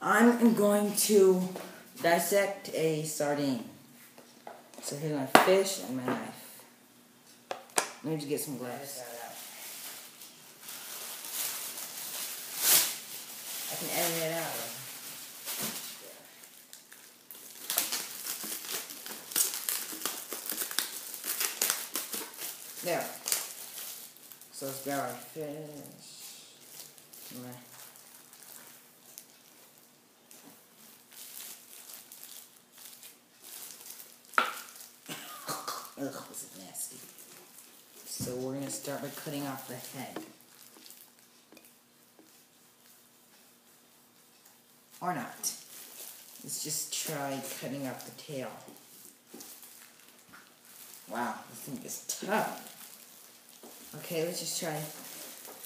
I'm going to dissect a sardine. So here's my fish and my knife. Let me just get some glass. I can edit it out. There. So let's grab our fish. My Ugh, this is nasty. So we're gonna start by cutting off the head. Or not. Let's just try cutting off the tail. Wow, this thing is tough. Okay, let's just try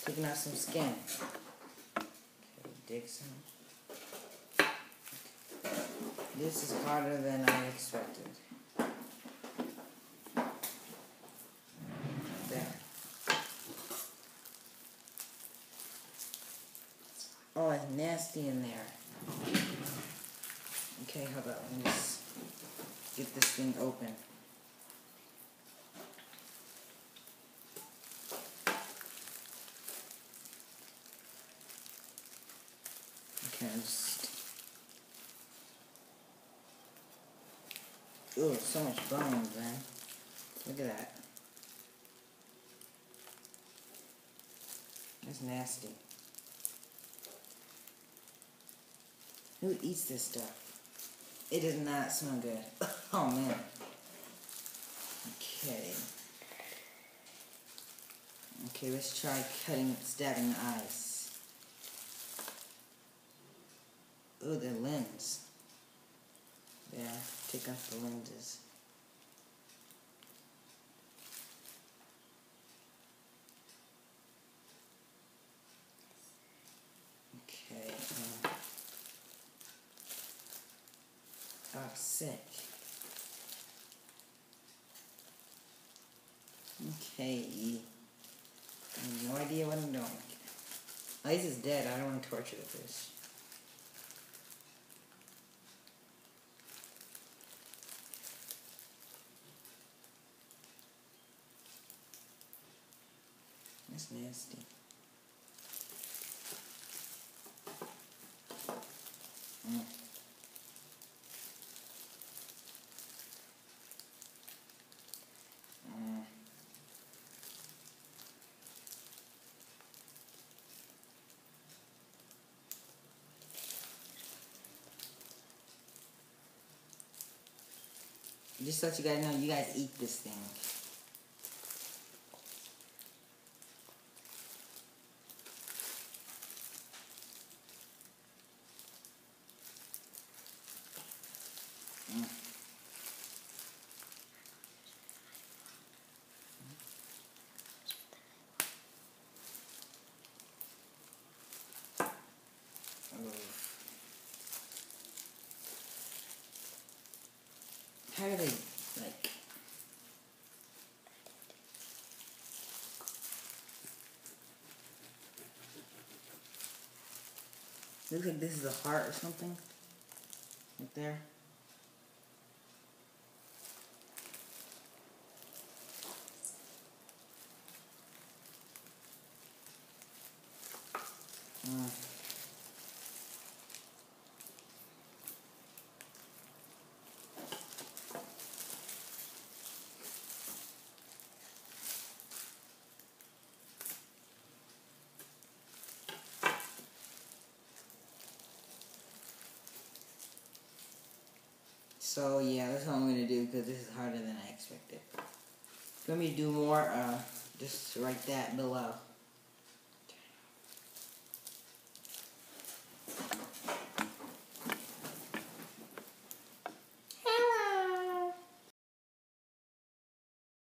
taking off some skin. Okay, dig some. This is harder than I expected. Oh, it's nasty in there. Okay, how about Let me just get this thing open. Okay, I'm just... Ooh, so much bones, man. Look at that. That's nasty. Who eats this stuff? It does not smell good. Oh man. Okay. Okay, let's try cutting, stabbing the eyes. Oh, the lens. Yeah, take off the lenses. Sick. Okay. I have no idea what I'm doing. Ice is dead. I don't want to torture the fish. That's nasty. Mm. Just so you guys know, you guys eat this thing. How do they, like... Looks like this is a heart or something. Right there. Mm. So yeah, that's what I'm to do because this is harder than I expected. If you want me to do more, uh, just write that below.